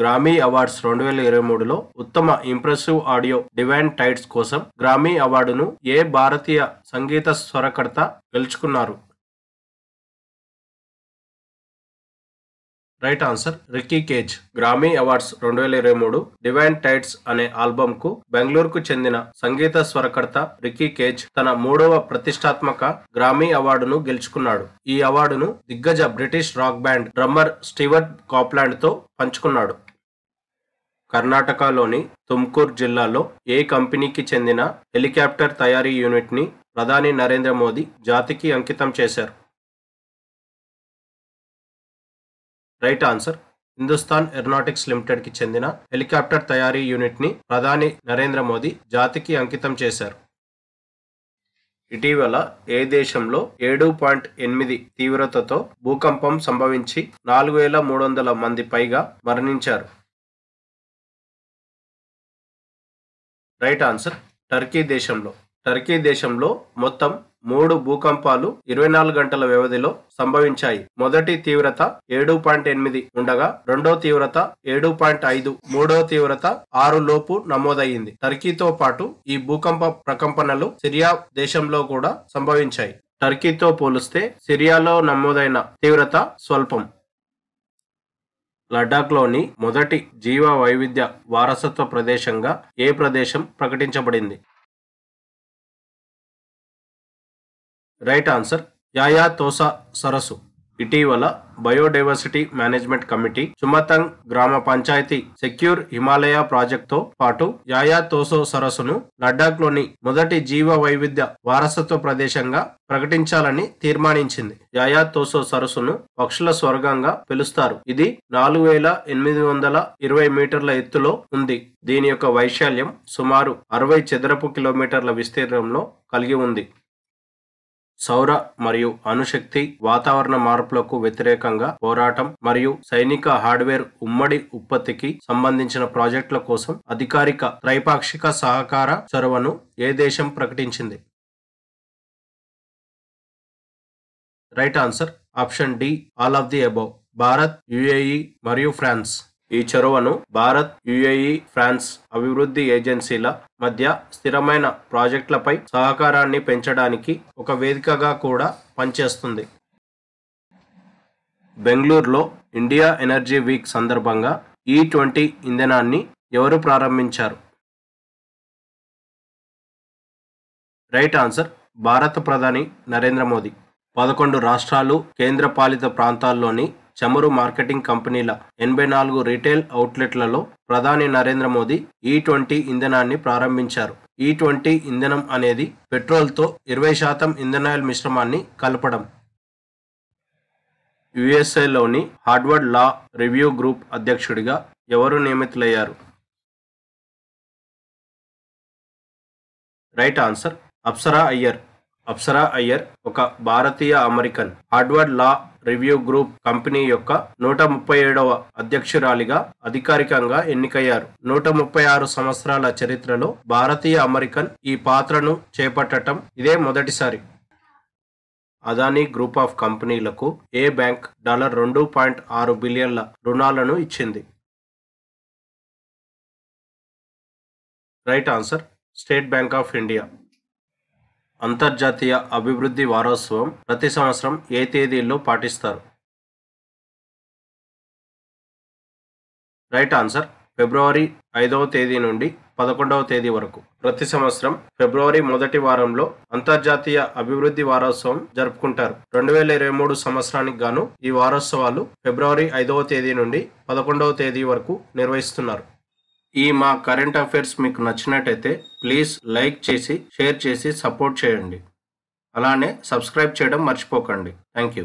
గ్రామీ awards రెండు వేల ఇరవై మూడులో ఉత్తమ ఇంప్రెసివ్ ఆడియో డివైన్ టైట్స్ కోసం గ్రామీ అవార్డును ఏ భారతీయ సంగీత స్వరకర్త గెలుచుకున్నారు? Right answer Ricky Kej. Grammy awards రెండు వేల ఇరవై మూడు డివైన్ టైట్స్ అనే ఆల్బమ్కు బెంగళూరుకు చెందిన సంగీత స్వరకర్త రిక్కీ కేజ్ తన మూడవ ప్రతిష్టాత్మక గ్రామీ అవార్డును గెలుచుకున్నాడు. ఈ అవార్డును దిగ్గజ British rock band drummer Stewart కాప్లాండ్తో పంచుకున్నాడు. కర్ణాటకలోని తుమ్కూర్ జిల్లాలో ఏ కంపెనీకి చెందిన హెలికాప్టర్ తయారీ యూనిట్ని ప్రధాని నరేంద్ర మోదీ జాతికి అంకితం చేశారు. Right answer. హిందుస్థాన్ ఎరోనాటిక్స్ లిమిటెడ్కి చెందిన హెలికాప్టర్ తయారీ యూనిట్ని ప్రధాని నరేంద్ర మోదీ జాతికి అంకితం చేశారు. ఇటీవల ఏ దేశంలో ఏడు పాయింట్ ఎనిమిది తీవ్రతతో భూకంపం సంభవించి నాలుగు వేల మూడు వందల మంది పైగా మరణించారు. Right answer. టర్కీ దేశంలో. టర్కీ దేశంలో మొత్తం మూడు భూకంపాలు ఇరవై నాలుగు గంటల వ్యవధిలో సంభవించాయి. మొదటి తీవ్రత ఏడు పాయింట్ ఎనిమిది ఉండగా రెండో తీవ్రత ఏడు పాయింట్ ఐదు మూడో తీవ్రత ఆరు లోపు నమోదయ్యింది. టర్కీతో పాటు ఈ భూకంప ప్రకంపనలు సిరియా దేశంలో కూడా సంభవించాయి. టర్కీతో పోలిస్తే సిరియాలో నమోదైన తీవ్రత స్వల్పం. లడాఖ్లోని మొదటి జీవ వైవిధ్య వారసత్వ ప్రదేశంగా ఏ ప్రదేశం ప్రకటించబడింది? రైట్ ఆన్సర్ యాయా తోసా సరస్సు ఇటీవల బయోడైవర్సిటీ మేనేజ్మెంట్ కమిటీ చుమతంగ్ గ్రామ పంచాయతీ సెక్యూర్ హిమాలయ ప్రాజెక్టుతో పాటు యాయా తోసో సరస్సును లడ్డాఖ్లోని మొదటి జీవ వైవిధ్య వారసత్వ ప్రదేశంగా ప్రకటించాలని తీర్మానించింది. యాయా తోసో సరస్సును పక్షుల స్వర్గంగా పిలుస్తారు. ఇది నాలుగు వేల ఎనిమిది వందల ఇరవై మీటర్ల ఎత్తులో ఉంది. దీని యొక్క వైశాల్యం సుమారు అరవై చదరపు కిలోమీటర్ల విస్తీర్ణంలో కలిగి ఉంది. సౌర మరియు అణుశక్తి వాతావరణ మార్పులకు వ్యతిరేకంగా పోరాటం మరియు సైనిక హార్డ్వేర్ ఉమ్మడి ఉత్పత్తికి సంబంధించిన ప్రాజెక్టుల కోసం అధికారిక త్రైపాక్షిక సహకార చొరవను ఏ దేశం ప్రకటించింది? Right answer option D all of the above. Bharat UAE మరియు ఫ్రాన్స్. ఈ చొరవను భారత్ యుఏఈ ఫ్రాన్స్ అభివృద్ధి ఏజెన్సీల మధ్య స్థిరమైన ప్రాజెక్టులపై సహకారాన్ని పెంచడానికి ఒక వేదికగా కూడా పనిచేస్తుంది. బెంగళూరులో ఇండియా ఎనర్జీ వీక్ సందర్భంగా ఈ ట్వంటీ ఇంధనాన్ని ఎవరు ప్రారంభించారు? రైట్ ఆన్సర్ భారత ప్రధాని నరేంద్ర మోదీ. పదకొండు రాష్ట్రాలు కేంద్రపాలిత ప్రాంతాల్లోని చమురు మార్కెటింగ్ కంపెనీల ఎనభై నాలుగు రీటైల్ అవుట్లెట్లలో ప్రధాని నరేంద్ర మోదీ ఈ ట్వంటీ ఇంధనాన్ని ప్రారంభించారు. ఈ ట్వంటీ ఇంధనం అనేది పెట్రోల్తో ఇరవై శాతం ఇంధనాయిల్ మిశ్రమాన్ని కలపడం. యుఎస్ఏలోని హార్డ్వర్డ్ లా రివ్యూ గ్రూప్ అధ్యక్షుడిగా ఎవరు నియమితులయ్యారు? Right answer Apsara Iyer. Apsara Iyer ఒక భారతీయ American. Harvard law review group company యొక్క నూట ముప్పై ఏడవ అధ్యక్షురాలిగా అధికారికంగా ఎన్నికయ్యారు. నూట ముప్పై ఆరు సంవత్సరాల చరిత్రలో భారతీయ అమెరికన్ ఈ పాత్రను చేపట్టడం ఇదే మొదటిసారి. అదానీ గ్రూప్ ఆఫ్ కంపెనీలకు ఏ బ్యాంక్ డాలర్ రెండు పాయింట్ ఆరు బిలియన్ల రుణాలను ఇచ్చింది? Right answer State Bank of India. అంతర్జాతీయ అభివృద్ధి వారోత్సవం ప్రతి సంవత్సరం ఏ తేదీల్లో పాటిస్తారు? రైట్ ఆన్సర్ ఫిబ్రవరి ఐదవ తేదీ నుండి పదకొండవ తేదీ వరకు. ప్రతి సంవత్సరం ఫిబ్రవరి మొదటి వారంలో అంతర్జాతీయ అభివృద్ధి వారోత్సవం జరుపుకుంటారు. రెండు వేల ఇరవై మూడు సంవత్సరానికి గాను ఈ వారోత్సవాలు ఫిబ్రవరి ఐదవ తేదీ నుండి పదకొండవ తేదీ వరకు నిర్వహిస్తున్నారు. ఈ మా కరెంట్ అఫైర్స్ మీకు నచ్చినట్టయితే ప్లీజ్ లైక్ చేసి షేర్ చేసి సపోర్ట్ చేయండి. అలానే సబ్స్క్రైబ్ చేయడం మర్చిపోకండి. Thank you